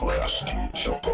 class teacher.